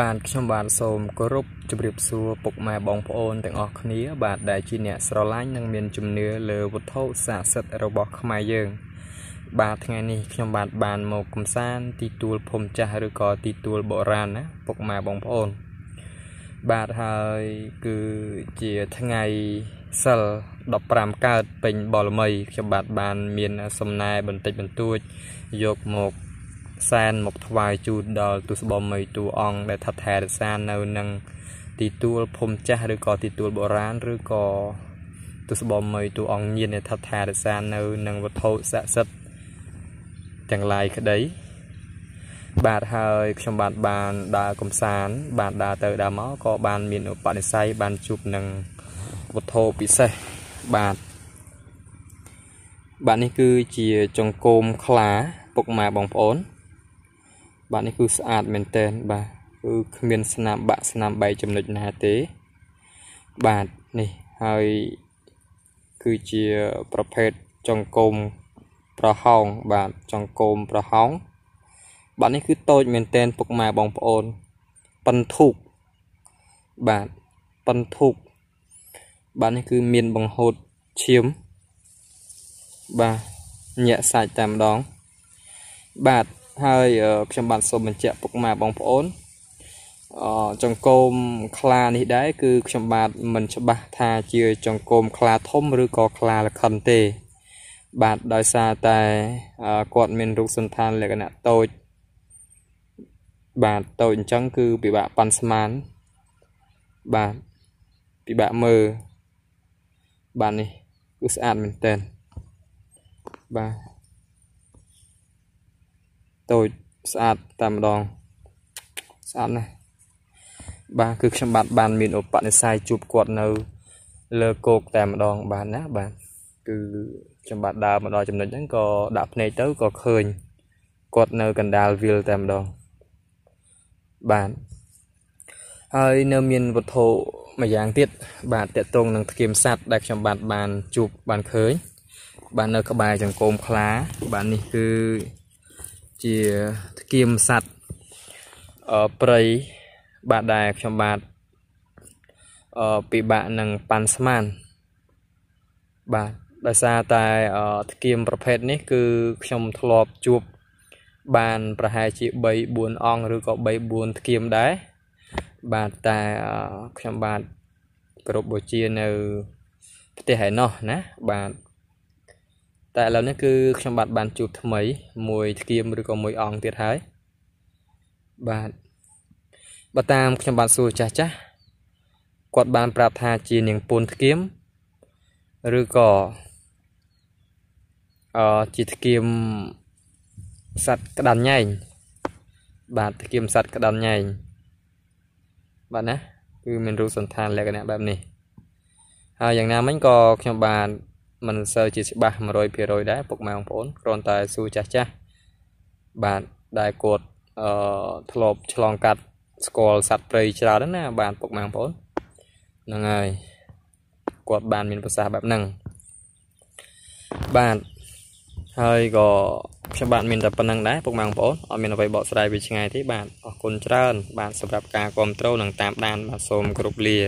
បាទខ្ញុំបាទសូមគោរពជម្រាបសួរពុកម៉ែបងប្អូនទាំងអស់គ្នា បាទដែលជាអ្នកស្រឡាញ់និងមានជំនឿលើវត្ថុស័ក្តិសិទ្ធិរបស់ខ្មែរយើង បាទថ្ងៃនេះខ្ញុំបាទបានមកកំសាន្តទីទួលភូមិចាស់ឬក៏ទីទួលបុរាណណាពុកម៉ែបងប្អូន បាទហើយគឺជាថ្ងៃសិល15កើតពេញបរមីខ្ញុំបាទបានមានសំណែបន្តិចបន្តួចយកមក សែនមកថ្វាយជូនដល់ទូស្បមីទូអង្គដែលថាថែរក្សានៅនឹងទីទួលភូមិចាស់ឬក៏ទីទួលបុរាណឬក៏ទូស្បមីទូអង្គញៀនដែលថាថែរក្សានៅនឹងវត្ថុស័ក្តិសិទ្ធិទាំងឡាយក្តីបាទហើយខ្ញុំបាទបានដើរកំសាន្តបានដើរទៅដើរមកក៏បានមានឧបនិស្ស័យបានជួបនឹងវត្ថុពិសេសបាទបាទនេះគឺជាចង្គោមខ្លាពុកម៉ែបងប្អូន បាទនេះគឺស្អាតមែនតើបាទគឺគ្មានស្នាមបាក់ស្នាមបែកចំណុចណាទេបាទនេះហើយគឺជាប្រភេទចង្គោមប្រហោងបាទចង្គោមប្រហោងបាទនេះគឺតូចមែនតើពុកម៉ែបងប្អូនប៉ិនធូកបាទប៉ិនធូកបាទនេះគឺមានបង្ហូតឈាមបាទញាក់សាច់តែម្ដងបាទ ហើយខ្ញុំបានសូមបញ្ជាក់ពុកម៉ែបងប្អូនអចង្គោមខ្លានេះដែរគឺខ្ញុំបាទមិនច្បាស់ថាជាចង្គោមខ្លាធំឬក៏ខ្លាលខិនទេ បាទដោយសារតែគាត់មានរូបសន្តានលក្ខណៈតូចបាទតូចអញ្ចឹងគឺពិបាកប៉ាន់ស្មានបាទពិបាកមើលបាទនេះគឺស្អាតមែនតើបាទ តូចស្អាតតែម្ដងស្អាតណាស់បាទគឺខ្ញុំបាទបានមានឧបនិស្ស័យជួបគាត់នៅ លើគោកតែម្ដងបាទណាបាទគឺខ្ញុំបាទដើរមកដល់ចំណុចហ្នឹងក៏ដាក់ភ្នែកទៅក៏ឃើញគាត់នៅកណ្ដាលវាលតែម្ដងបាទហើយនៅមានវត្ថុមួយយ៉ាងទៀតបាទតកតងនឹងធ្គាមសัตว์ដែលខ្ញុំបាទបានជួបបានឃើញបាទនៅក្បែរចង្គោមខ្លាបាទនេះគឺ ជាធ្គាមសัตว์អឺព្រៃបាទដែលខ្ញុំបាទអឺពិបាកនឹងប៉ាន់ស្មានបាទដោយសារតែធ្គាមប្រភេទនេះ គឺខ្ញុំធ្លាប់ជួបបានប្រហែលជា3 4អង្គឬក៏3 4ធ្គាមដែរបាទតែខ្ញុំបាទគោរពបូជានៅផ្ទះឯណោះណាបាទ តែឥឡូវនេះគឺខ្ញុំបាទបានជួបថ្មី មួយធ្គាមឬក៏មួយអង្គទៀតហើយបាទបើតាមខ្ញុំបាទសួរចាស់ចាស់គាត់បានប្រាប់ថាជានាងពូនធ្គាមឬក៏អឺជាធ្គាមសัตว์ក្តាន់ញែងបាទធ្គាមសัตว์ក្តាន់ញែងបាទណាគឺមានរូបសន្តានលក្ខណៈបែបនេះហើយយ៉ាងណាមិញក៏ខ្ញុំបាន មិនសូវជាច្បាស់100%ដែរពុកម៉ែបងប្អូនគ្រាន់តែសួរចាស់ចាស់បាទដែលគាត់អឺធ្លាប់ឆ្លងកាត់ស្គាល់សត្វព្រៃច្រើនណាបាទពុកម៉ែបងប្អូនហ្នឹងហើយគាត់បានមានប្រសាសន៍បែបហ្នឹងបាទហើយក៏ខ្ញុំបាទមានតែប៉ុណ្្នឹងដែរពុកម៉ែបងប្អូនអត់មានអ្វីបកស្រាយពីឆ្ងាយទេបាទអរគុណច្រើន បាទសម្រាប់ការគ្រប់គ្រងនិងតាមដានបាទសូមគោរពលា